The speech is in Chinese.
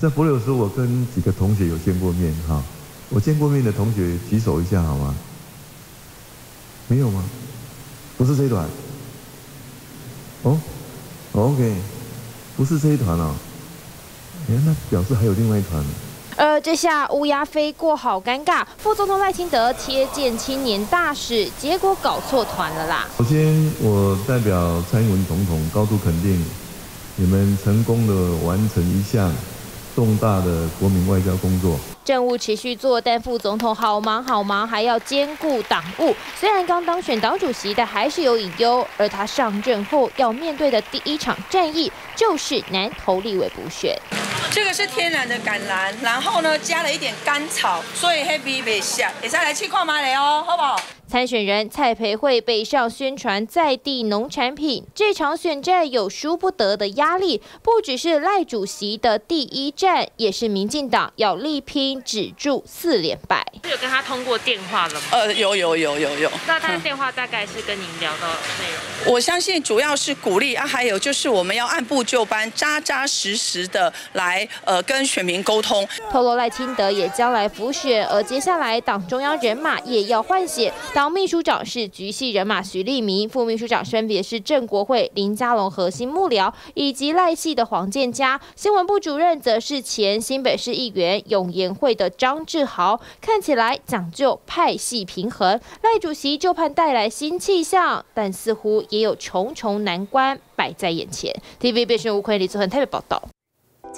在博柳时，我跟几个同学有见过面哈。我见过面的同学举手一下好吗？没有吗？不是这一团。哦，OK，不是这一团哦。哎，那表示还有另外一团。呃这下乌鸦飞过，好尴尬。副总统赖清德贴见青年大使，结果搞错团了啦。首先，我代表蔡英文总统高度肯定你们成功的完成一项重大的国民外交工作。政务持续做，但副总统好忙好忙，还要兼顾党务。虽然刚当选党主席，但还是有隐忧。而他上任后要面对的第一场战役，就是南投立委补选。这个是天然的橄榄，然后呢加了一点甘草，所以黑皮袂涩。也再来去看马来哦，好不好？参选人蔡培慧北上宣传在地农产品，这场选战有输不得的压力，不只是赖主席的第一战，也是民进党要力拼止住四连败。有跟他通过电话了吗？呃，有有有有有。那他的电话大概是跟您聊到内容？我相信主要是鼓励啊，还有就是我们要按部就班、扎扎实实的来呃跟选民沟通。透露赖清德也将来辅选，而接下来党中央人马也要换血。党秘书长是局系人马徐立明，副秘书长分别是郑国会、林佳龙核心幕僚，以及赖系的黄建佳。新闻部主任则是前新北市议员永延会的张志豪。看起来讲究派系平衡，赖主席就盼带来新气象，但似乎也有重重难关摆在眼前。TV 变身吴奎李祖恒特别报道，